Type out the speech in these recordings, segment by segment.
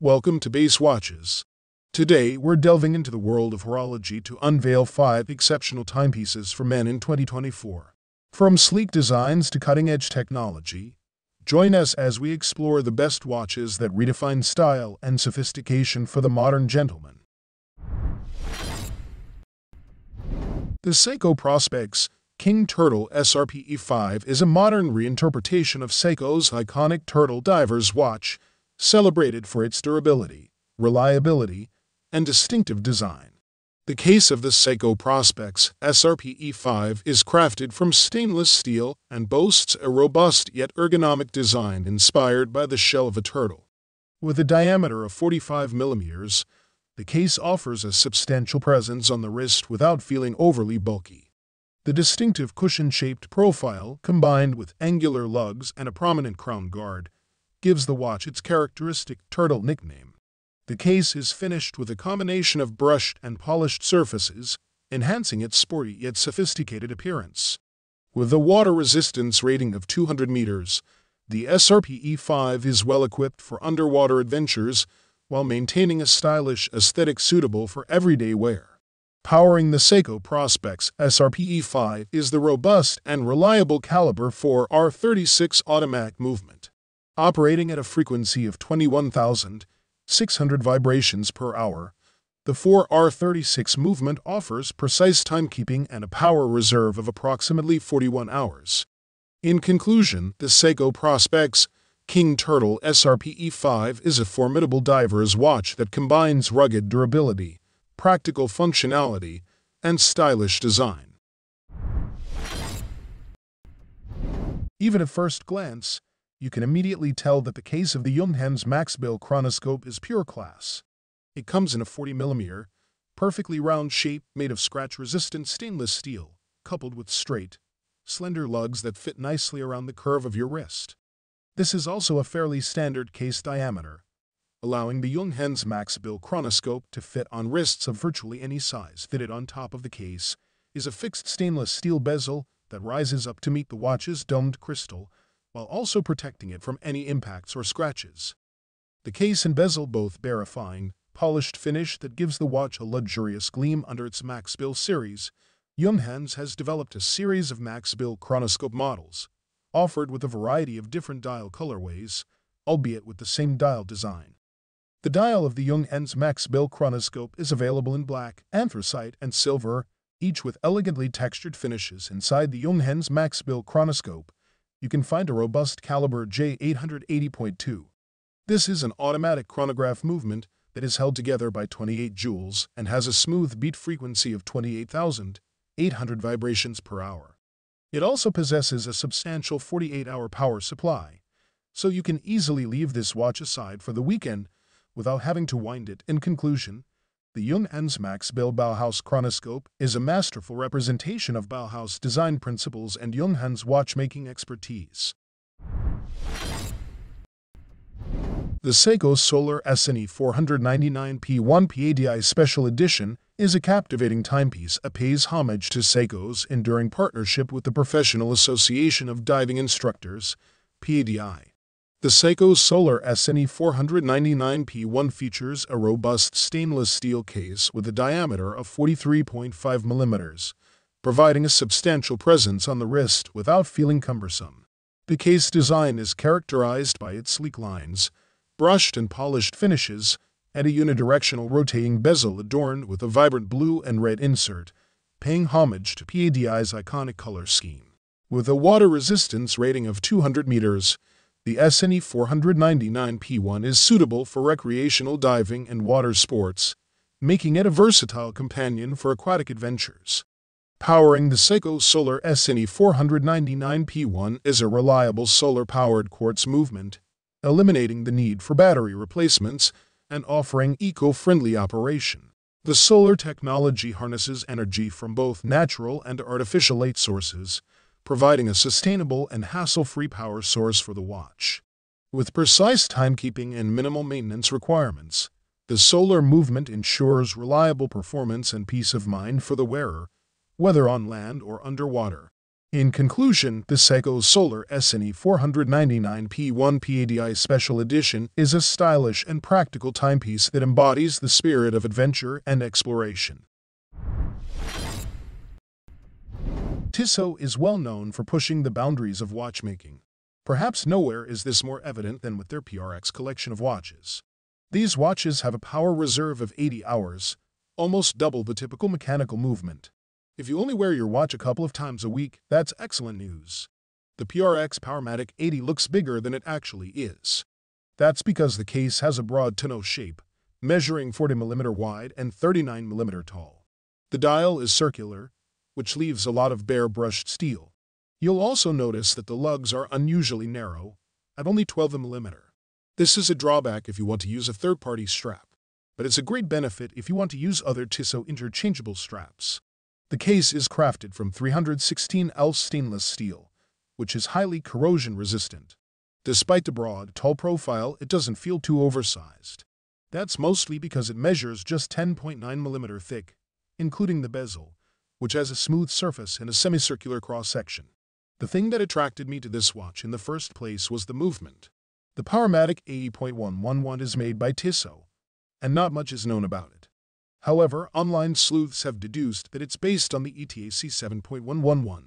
Welcome to Base Watches. Today, we're delving into the world of horology to unveil five exceptional timepieces for men in 2024. From sleek designs to cutting edge technology, join us as we explore the best watches that redefine style and sophistication for the modern gentleman. The Seiko Prospex King Turtle SRPE5 is a modern reinterpretation of Seiko's iconic Turtle Divers watch, celebrated for its durability, reliability, and distinctive design. The case of the Seiko Prospex SRPE5 is crafted from stainless steel and boasts a robust yet ergonomic design inspired by the shell of a turtle. With a diameter of 45 millimeters, the case offers a substantial presence on the wrist without feeling overly bulky. The distinctive cushion-shaped profile, combined with angular lugs and a prominent crown guard, gives the watch its characteristic turtle nickname. The case is finished with a combination of brushed and polished surfaces, enhancing its sporty yet sophisticated appearance. With a water resistance rating of 200 meters, the SRPE5 is well equipped for underwater adventures while maintaining a stylish aesthetic suitable for everyday wear. Powering the Seiko Prospex SRPE5 is the robust and reliable caliber 4R36 automatic movement. Operating at a frequency of 21,600 vibrations per hour, the 4R36 movement offers precise timekeeping and a power reserve of approximately 41 hours. In conclusion, the Seiko Prospex King Turtle SRPE5 is a formidable diver's watch that combines rugged durability, practical functionality, and stylish design. Even at first glance, you can immediately tell that the case of the Junghans Maxbill chronoscope is pure class. It comes in a 40mm, perfectly round shape made of scratch-resistant stainless steel, coupled with straight, slender lugs that fit nicely around the curve of your wrist. This is also a fairly standard case diameter, allowing the Junghans Maxbill chronoscope to fit on wrists of virtually any size. Fitted on top of the case is a fixed stainless steel bezel that rises up to meet the watch's domed crystal, while also protecting it from any impacts or scratches. The case and bezel both bear a fine, polished finish that gives the watch a luxurious gleam under its Maxbill series. Junghans has developed a series of Maxbill chronoscope models, offered with a variety of different dial colorways, albeit with the same dial design. The dial of the Junghans Maxbill chronoscope is available in black, anthracite, and silver, each with elegantly textured finishes inside the Junghans Maxbill chronoscope. You can find a robust caliber J880.2. This is an automatic chronograph movement that is held together by 28 jewels and has a smooth beat frequency of 28,800 vibrations per hour. It also possesses a substantial 48-hour power supply, so you can easily leave this watch aside for the weekend without having to wind it. In conclusion, the Jung Junghans Maxbill Bauhaus chronoscope is a masterful representation of Bauhaus design principles and Junghans watchmaking expertise. The Seiko Solar SNE 499P1 PADI Special Edition is a captivating timepiece that pays homage to Seiko's enduring partnership with the Professional Association of Diving Instructors, PADI. The Seiko Solar SNE 499P1 features a robust stainless steel case with a diameter of 43.5 mm, providing a substantial presence on the wrist without feeling cumbersome. The case design is characterized by its sleek lines, brushed and polished finishes, and a unidirectional rotating bezel adorned with a vibrant blue and red insert, paying homage to PADI's iconic color scheme. With a water resistance rating of 200 meters, the SNE 499P1 is suitable for recreational diving and water sports, making it a versatile companion for aquatic adventures. Powering the Seiko Solar SNE 499P1 is a reliable solar-powered quartz movement, eliminating the need for battery replacements and offering eco-friendly operation. The solar technology harnesses energy from both natural and artificial light sources, providing a sustainable and hassle-free power source for the watch. With precise timekeeping and minimal maintenance requirements, the solar movement ensures reliable performance and peace of mind for the wearer, whether on land or underwater. In conclusion, the Seiko Solar SNE 499P1 PADI Special Edition is a stylish and practical timepiece that embodies the spirit of adventure and exploration. Tissot is well known for pushing the boundaries of watchmaking. Perhaps nowhere is this more evident than with their PRX collection of watches. These watches have a power reserve of 80 hours, almost double the typical mechanical movement. If you only wear your watch a couple of times a week, that's excellent news. The PRX Powermatic 80 looks bigger than it actually is. That's because the case has a broad tonneau shape, measuring 40mm wide and 39mm tall. The dial is circular, which leaves a lot of bare brushed steel. You'll also notice that the lugs are unusually narrow, at only 12mm. This is a drawback if you want to use a third-party strap, but it's a great benefit if you want to use other Tissot interchangeable straps. The case is crafted from 316L stainless steel, which is highly corrosion resistant. Despite the broad, tall profile, it doesn't feel too oversized. That's mostly because it measures just 10.9mm thick, including the bezel, which has a smooth surface and a semicircular cross-section. The thing that attracted me to this watch in the first place was the movement. The Powermatic 80.111 is made by Tissot, and not much is known about it. However, online sleuths have deduced that it's based on the ETA C7.111,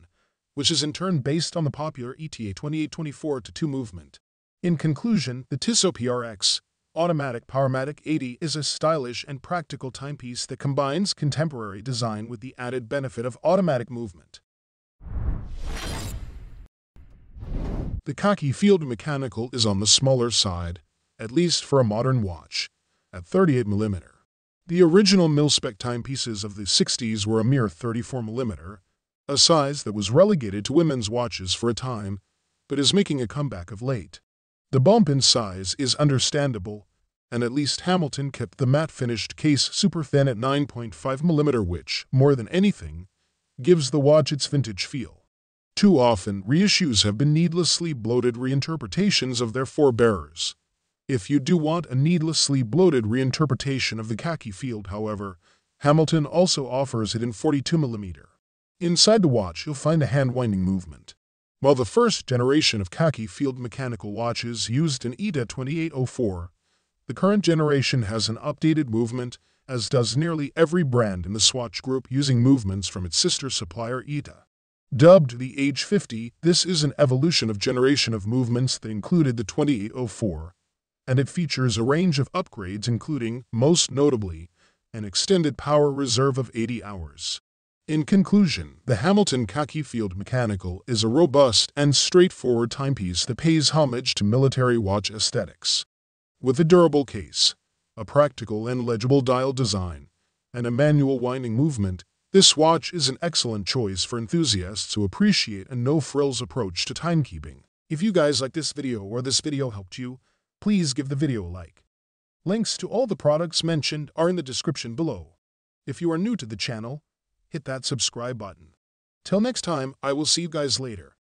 which is in turn based on the popular ETA 2824-2 movement. In conclusion, the Tissot PRX Automatic Powermatic 80 is a stylish and practical timepiece that combines contemporary design with the added benefit of automatic movement. The Khaki Field Mechanical is on the smaller side, at least for a modern watch, at 38mm. The original mil-spec timepieces of the 60s were a mere 34mm, a size that was relegated to women's watches for a time, but is making a comeback of late. The bump in size is understandable, and at least Hamilton kept the matte-finished case super thin at 9.5mm which, more than anything, gives the watch its vintage feel. Too often, reissues have been needlessly bloated reinterpretations of their forebearers. If you do want a needlessly bloated reinterpretation of the khaki field, however, Hamilton also offers it in 42mm. Inside the watch, you'll find a hand-winding movement. While the first generation of khaki field mechanical watches used an ETA 2804, the current generation has an updated movement, as does nearly every brand in the Swatch group using movements from its sister supplier ETA. Dubbed the H-50, this is an evolution of generation of movements that included the 2804, and it features a range of upgrades including, most notably, an extended power reserve of 80 hours. In conclusion, the Hamilton Khaki Field Mechanical is a robust and straightforward timepiece that pays homage to military watch aesthetics. With a durable case, a practical and legible dial design, and a manual winding movement, this watch is an excellent choice for enthusiasts who appreciate a no-frills approach to timekeeping. If you guys like this video or this video helped you, please give the video a like. Links to all the products mentioned are in the description below. If you are new to the channel, hit that subscribe button. Till next time, I will see you guys later.